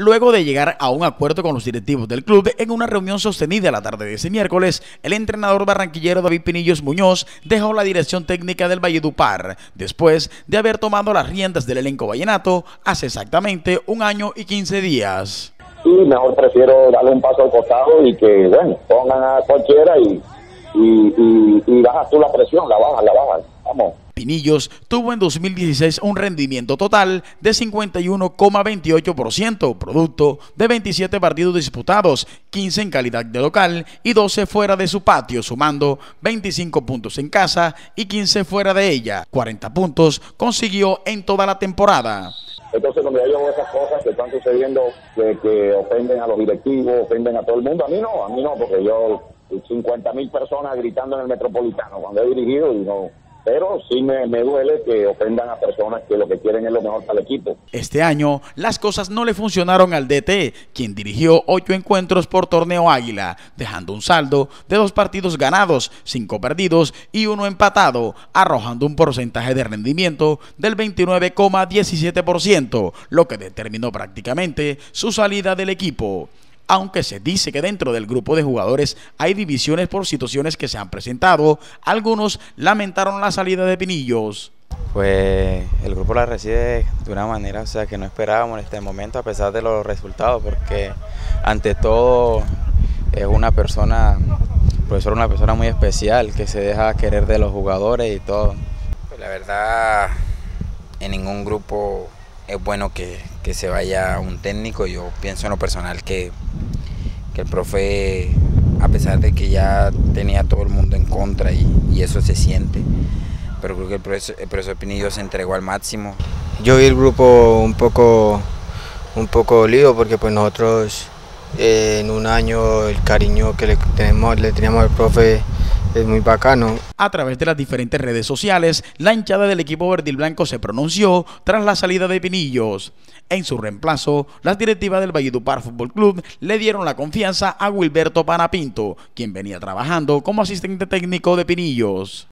Luego de llegar a un acuerdo con los directivos del club en una reunión sostenida la tarde de ese miércoles, el entrenador barranquillero David Pinillos Muñoz dejó la dirección técnica del Valledupar después de haber tomado las riendas del elenco vallenato hace exactamente un año y 15 días. Sí, mejor prefiero darle un paso al costado y que, bueno, pongan a cualquiera y, y, y, y bajas tú la presión, la bajas, la bajas. Vamos. Pinillos tuvo en 2016 un rendimiento total de 51,28%, producto de 27 partidos disputados, 15 en calidad de local y 12 fuera de su patio, sumando 25 puntos en casa y 15 fuera de ella. 40 puntos consiguió en toda la temporada. Entonces, cuando yo veo esas cosas que están sucediendo, que, que ofenden a los directivos, ofenden a todo el mundo, a mí no, a mí no, porque yo 50 mil personas gritando en el metropolitano cuando he dirigido y no pero sí me, me, duele que ofendan a personas que lo que quieren es lo mejor para el equipo. Este año las cosas no le funcionaron al DT, quien dirigió ocho encuentros por torneo Águila, dejando un saldo de dos partidos ganados, cinco perdidos y uno empatado, arrojando un porcentaje de rendimiento del 29,17%, lo que determinó prácticamente su salida del equipo aunque se dice que dentro del grupo de jugadores hay divisiones por situaciones que se han presentado, algunos lamentaron la salida de Pinillos. Pues el grupo la recibe de una manera, o sea, que no esperábamos en este momento a pesar de los resultados, porque ante todo es una persona, profesor, una persona muy especial que se deja querer de los jugadores y todo. Pues la verdad, en ningún grupo es bueno que, que, se vaya un técnico. Yo pienso en lo personal que, que, el profe, a pesar de que ya tenía todo el mundo en contra y, eso se siente, pero creo que el profesor, el profesor, Pinillo se entregó al máximo. Yo vi el grupo un poco, un poco dolido porque pues nosotros eh, en un año el cariño que le, tenemos, le teníamos al profe es muy bacano. A través de las diferentes redes sociales, la hinchada del equipo verde y blanco se pronunció tras la salida de Pinillos. En su reemplazo, las directivas del Valledupar Fútbol Club le dieron la confianza a Wilberto Panapinto, quien venía trabajando como asistente técnico de Pinillos.